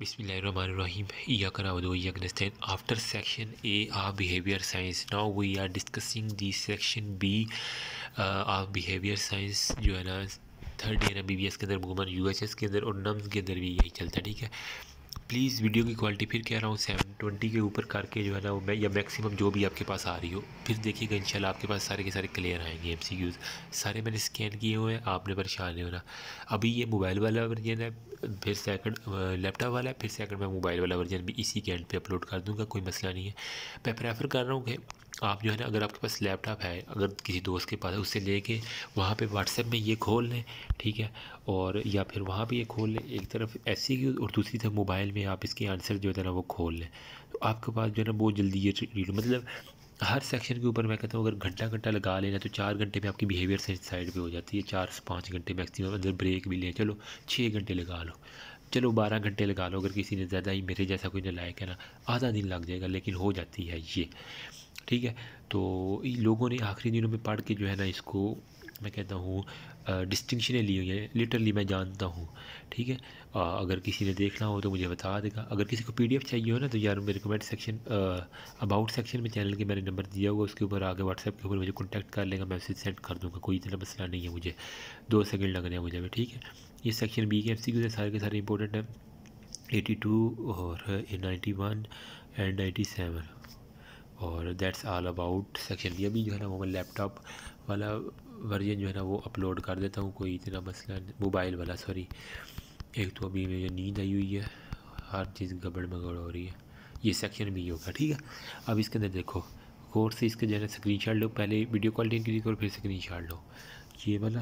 بسم اللہ الرحمن الرحیم۔ یا کراؤ دو after section A behaviour now discussing the section B of behaviour science جو ہے نا third year B B S کے اندر یو ایس ایس کے اندر اور نمز کے اندر بھی یہی چلتا ہے، ٹھیک ہے؟ پلیز ویڈیو کی کوالٹی پھر کہہ رہا ہوں سیون ٹوینٹی کے اوپر کر کے جو ہے نا میں یا میکسیمم جو بھی آپ کے پاس آ رہی ہو، پھر دیکھیے گا انشاءاللہ آپ کے پاس سارے کے سارے کلیئر آئیں گے ایم سی کیوز سارے میں نے اسکین کیے ہوئے ہیں، آپ نے پریشان نہیں ہونا۔ ابھی یہ موبائل والا ورژن ہے، پھر سیکنڈ لیپ ٹاپ والا ہے، پھر سیکنڈ میں موبائل والا ورژن بھی اسی کے اینڈ پہ اپلوڈ کر دوں گا، کوئی مسئلہ نہیں ہے۔ میں پریفر کر رہا ہوں کہ آپ جو ہے نا اگر آپ کے پاس لیپ ٹاپ ہے، اگر کسی دوست کے پاس ہے، اس سے لے کے وہاں پہ واٹس ایپ میں یہ کھول لیں، ٹھیک ہے؟ اور یا پھر وہاں پہ یہ کھول لیں، ایک طرف ایسی کی اور دوسری طرف موبائل میں آپ اس کے آنسر جو ہے نا وہ کھول لیں۔ تو آپ کے پاس جو ہے نا بہت جلدی یہ ریڈ مطلب ہر سیکشن کے اوپر میں کہتا ہوں، اگر گھنٹہ گھنٹہ لگا لینا تو چار گھنٹے میں آپ کی بیہیویئر سائڈ پہ ہو جاتی ہے۔ چار سے پانچ گھنٹے میکسیمم اندر بریک بھی لیں۔ چلو، چھ گھنٹے لگا لو۔ چلو، بارہ گھنٹے لگا لو۔ اگر کسی نے زیادہ ہی میرے جیسا کوئی نہ لائق ہے نا، آدھا دن لگ جائے گا، لیکن ہو جاتی ہے یہ۔ ٹھیک ہے۔ تو لوگوں نے آخری دنوں میں پڑھ کے جو ہے نا اس کو میں کہتا ہوں ڈسٹنکشنیں لی ہوئی ہیں۔ لٹرلی میں جانتا ہوں۔ ٹھیک ہے۔ اگر کسی نے دیکھنا ہو تو مجھے بتا دے گا۔ اگر کسی کو پی ڈی ایف چاہیے ہو نا تو یار میرے کمنٹ سیکشن اباؤٹ سیکشن میں چینل کے میں نے نمبر دیا ہوا اس کے اوپر آگے واٹس ایپ کے اوپر مجھے کانٹیکٹ کر لے گا، میں اسے سینڈ کر دوں گا۔ کوئی اتنا مسئلہ نہیں ہے مجھے۔ دو سیکنڈ لگ رہے ہیں مجھے بھی، ٹھیک ہے۔ یہ سیکشن بی کے ایف سی کے سارے کے سارے امپورٹنٹ ہیں۔ ایٹی ٹو اور ninety one and ninety seven اور that's all about section B ابھی جو ہے نا وہ میں لیپ ٹاپ والا ورژن جو ہے نا وہ اپلوڈ کر دیتا ہوں، کوئی اتنا مسئلہ موبائل والا سوری ایک تو ابھی مجھے نیند آئی ہوئی ہے، ہر چیز گبڑ مگڑ ہو رہی ہے۔ یہ سیکشن بھی ہوگا، ٹھیک ہے؟ اب اس کے اندر دیکھو کورس اس کے جو ہے نا اسکرین شاٹ لو، پہلے ویڈیو کوالٹی انکریز کرو، پھر اسکرین شاٹ لو۔ یہ والا،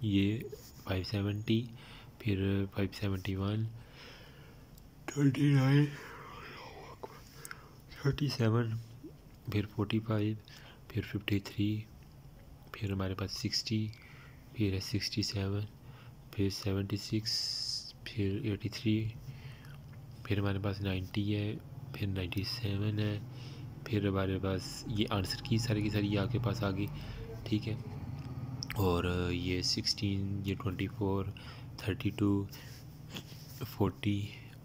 یہ فائیو سیونٹی پھر five seventy one twenty nine thirty seven پھر فورٹی فائیو پھر ففٹی تھری پھر ہمارے پاس سکسٹی پھر ہے سکسٹی سیون پھر سیونٹی سکس پھر ایٹی تھری پھر ہمارے پاس نائنٹی ہے پھر نائنٹی سیون ہے پھر ہمارے پاس یہ آنسر کی ساری کی ساری یہ آپ کے پاس آ گئی ٹھیک ہے اور یہ سکسٹین یہ twenty four thirty two forty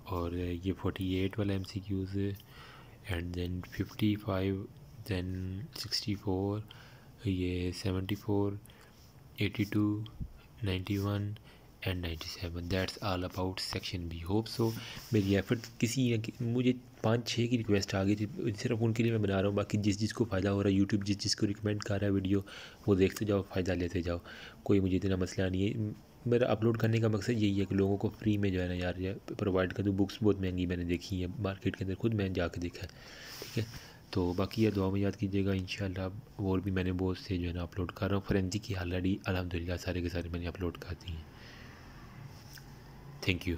اور یہ فورٹی ایٹ والا M C Qs and then fifty five then sixty four یہ seventy four eighty two ninety one and ninety seven that's all about section B hope so میری effort کسی مجھے پانچ چھ کی ریکویسٹ آ گئی تھی صرف ان کے لیے میں بنا رہا ہوں باقی جس جس کو فائدہ ہو رہا ہے یوٹیوب جس جس کو ریکمینڈ کر رہا ہے ویڈیو وہ دیکھتے جاؤ فائدہ لیتے جاؤ کوئی مجھے اتنا مسئلہ نہیں ہے میرا اپلوڈ کرنے کا مقصد یہی ہے کہ لوگوں کو فری میں جو ہے نا یار پرووائڈ کر دوں۔ بکس بہت مہنگی میں نے دیکھی ہے مارکیٹ کے اندر خود میں جا کے دیکھا ہے۔ ٹھیک ہے؟ تو باقی یہ دعا میں یاد کیجیے گا، انشاءاللہ اور بھی میں نے بہت سے جو ہے نا اپلوڈ کر رہا ہوں۔ فرینزی کی آلریڈی الحمد للہ سارے کے سارے میں نے اپلوڈ کر دی ہیں۔ Thank you